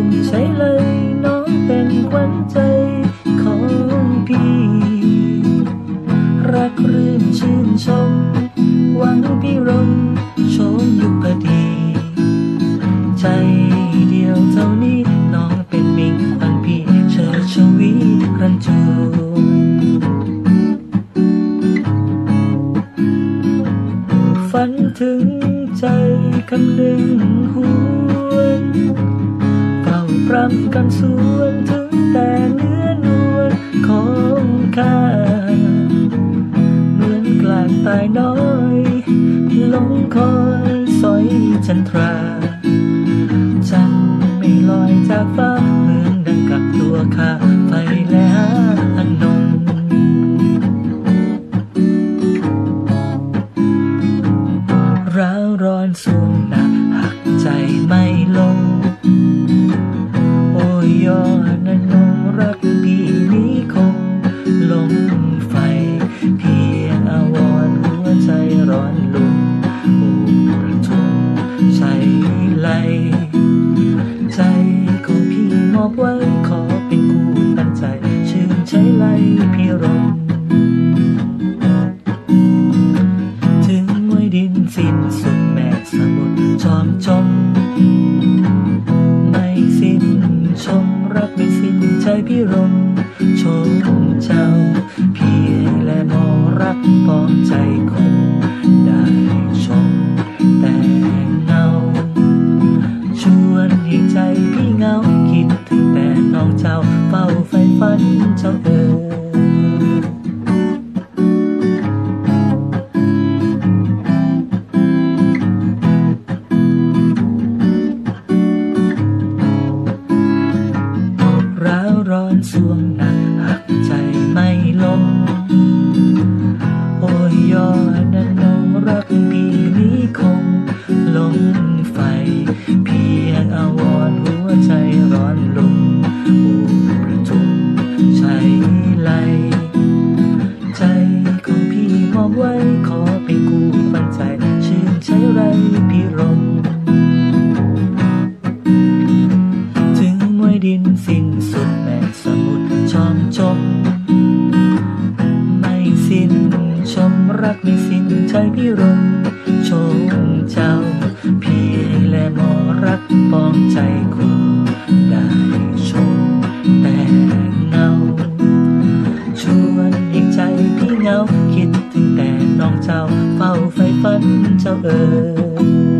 ภูมิใจเลยน้องเป็นขวัญใจของพี่ รักรื่นชื่นชม หวังพี่รงชมยุคดี ใจเดียวเท่านี้ น้องเป็นมิ่งขวัญพี่เชิดชวีรันจูฝันถึงใจคำหนึ่งหวน รำกันสวนถึงแต่เนื้อนวลของข้าเหมือนกลางตายน้อยลงคอยสอยจันทราจันไม่ลอยจากฟ้าเหมือนดังกับตัวข้าไปแล้วอนงร้าวร้อนสู ยยอนั้นงรักปีนี้คงลงไฟ เพียงอาวรหัวใจร้อนลุกโอ้ประทุมใจไหลใจ พี่รมชมเจ้า พี่และมอรักปองใจคงได้ชมแต่เงา ชวนให้ใจพี่เงาคิดถึงแต่น้องเจ้าเฝ้าไฟฝันเจ้า ร้อนสวงหนักหักใจไม่ลง โอ้ยยอดนันนงรักพี่นี้คงลงไฟ เพียงอาวรหัวใจร้อนลุกอูประทุมใช่ไหล ใจของพี่มอบไว้ขอเป็นคู่ปันใจชื่นใช้ไรพี่รม สิ้น ชมรักไม่สิ้นใจพี่รมชมเจ้าเพียงและมอรักปองใจคุณได้ชมแต่เงา ชวนให้ใจพี่เงา คิดถึงแต่น้องเจ้า เฝ้าไฟฝันเจ้าเอ๋ย